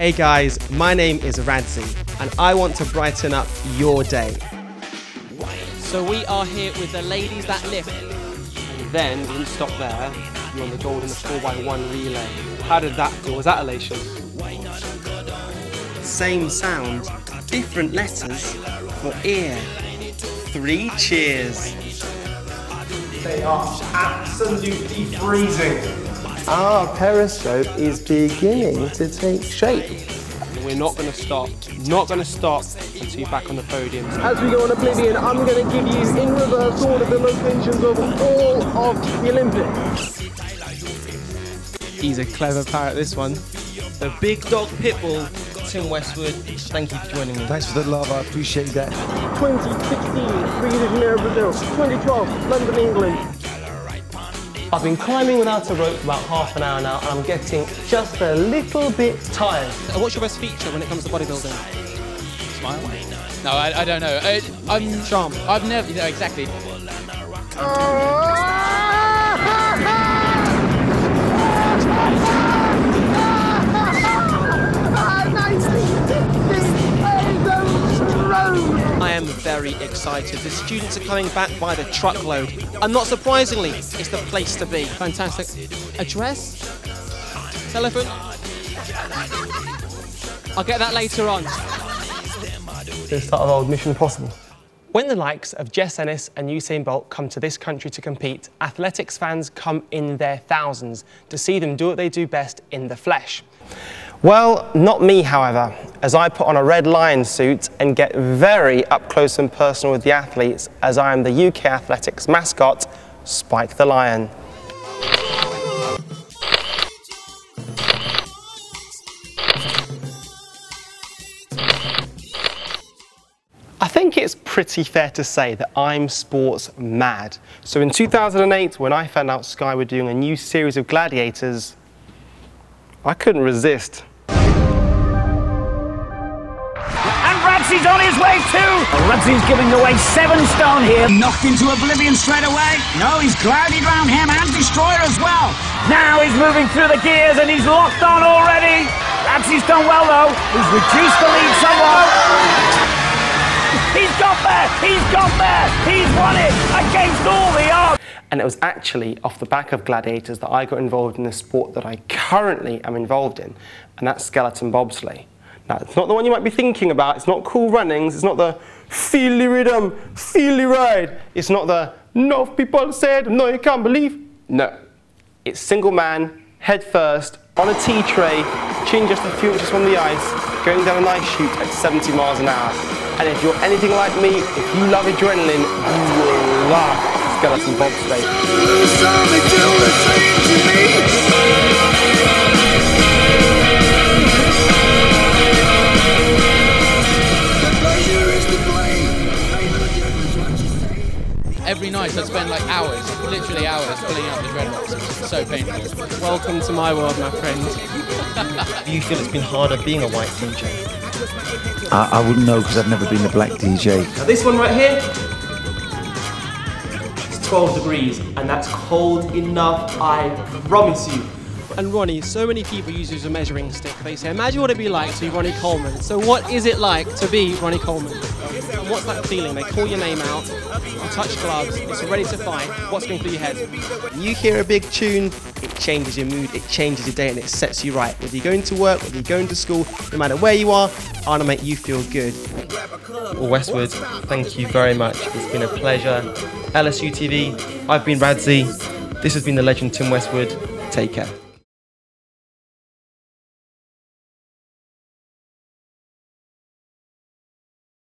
Hey guys, my name is Radzi, and I want to brighten up your day. So we are here with the ladies that lift. And Then, we didn't stop there, you're on the golden 4x1 relay. How did that feel? Was that elation? Same sound, different letters for ear. Three cheers. They are absolutely freezing. Our periscope is beginning to take shape. We're not going to stop, not going to stop until you're back on the podium. As we go on Oblivion, I'm going to give you in reverse order the locations of all of the Olympics. He's a clever parrot, this one. The big dog pitbull, Tim Westwood. Thank you for joining me. Thanks for the love, I appreciate that. 2016, Rio de Janeiro, Brazil. 2012, London, England. I've been climbing without a rope for about half an hour now and I'm getting just a little bit tired. Uh, What's your best feature when it comes to bodybuilding? Smile? No, I, I don't know. I, I'm Charm. I've never. No, exactly. Very excited. The students are coming back by the truckload. And not surprisingly, it's the place to be. Fantastic. Address? Telephone? I'll get that later on. the start of old Mission Impossible. When the likes of Jess Ennis and Usain Bolt come to this country to compete, athletics fans come in their thousands to see them do what they do best in the flesh. Well, not me, however, as I put on a red lion suit and get very up close and personal with the athletes as I am the UK athletics mascot, Spike the Lion. I think it's pretty fair to say that I'm sports mad. So in 2008, when I found out Sky were doing a new series of gladiators, I couldn't resist. And Radzi's on his way too. Radzi's giving away seven stone here. Knocked into oblivion straight away. No, he's glided round him and Destroyer as well. Now he's moving through the gears and he's locked on already. Radzi's done well though. He's reduced the lead somewhat. He's got there. He's got there. He's won it against all the odds. And it was actually off the back of gladiators that I got involved in the sport that I currently am involved in, and that's skeleton bobsleigh. It's not the one you might be thinking about. It's not cool runnings. It's not the feely rhythm, feely ride. It's not the no people said, no, you can't believe. No. It's single man, head first, on a tea tray, chin just a few inches from the ice, going down a nice chute at 70 miles an hour. And if you're anything like me, if you love adrenaline, you will love skeleton bobsleigh. Every night I spend like hours, literally hours, pulling out the dreadlocks. It's so painful. Welcome to my world, my friend. Do you feel it's been harder being a white DJ? I, I wouldn't know because I've never been a black DJ. Now this one right here, it's 12 degrees, and that's cold enough, I promise you. And Ronnie, so many people use you as a measuring stick. They say, imagine what it'd be like to be Ronnie Coleman. So what is it like to be Ronnie Coleman? And what's that feeling? They call your name out, you touch gloves, it's ready to fight. What's going through your head? You hear a big tune, it changes your mood, it changes your day, and it sets you right. Whether you're going to work, whether you're going to school, no matter where you are, I want to make you feel good. Well, Westwood, thank you very much. It's been a pleasure. LSU TV, I've been Radzi. This has been the legend Tim Westwood. Take care.